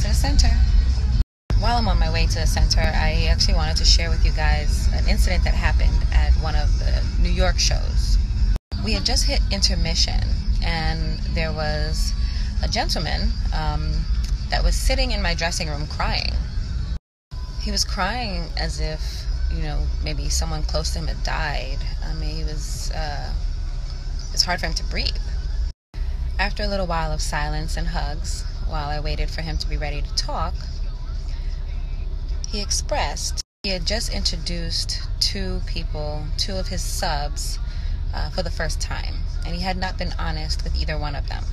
to the center. While I'm on my way to the center, I actually wanted to share with you guys an incident that happened at one of the New York shows. We had just hit intermission, and there was a gentleman um, that was sitting in my dressing room crying. He was crying as if, you know, maybe someone close to him had died. I mean, he was, uh, it was hard for him to breathe. After a little while of silence and hugs, while I waited for him to be ready to talk, he expressed he had just introduced two people, two of his subs, uh, for the first time, and he had not been honest with either one of them.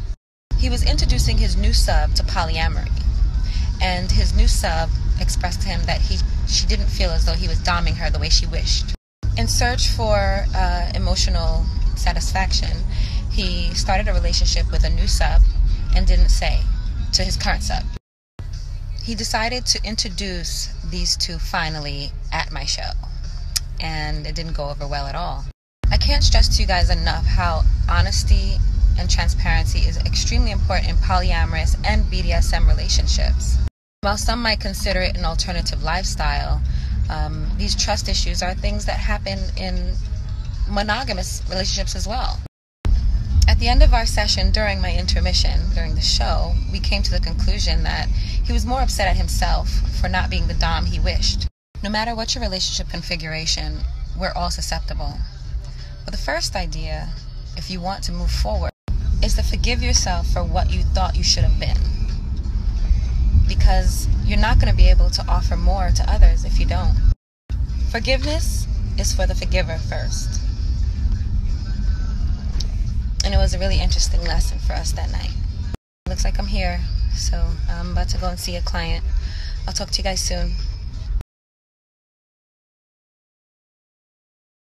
He was introducing his new sub to polyamory, and his new sub expressed to him that he she didn't feel as though he was doming her the way she wished. In search for uh, emotional satisfaction, he started a relationship with a new sub and didn't say to his concept. He decided to introduce these two finally at my show, and it didn't go over well at all. I can't stress to you guys enough how honesty and transparency is extremely important in polyamorous and BDSM relationships. While some might consider it an alternative lifestyle, um, these trust issues are things that happen in monogamous relationships as well. At the end of our session during my intermission, during the show, we came to the conclusion that he was more upset at himself for not being the Dom he wished. No matter what your relationship configuration, we're all susceptible. But the first idea, if you want to move forward, is to forgive yourself for what you thought you should have been. Because you're not going to be able to offer more to others if you don't. Forgiveness is for the forgiver first. Was a really interesting lesson for us that night. Looks like I'm here, so I'm about to go and see a client. I'll talk to you guys soon.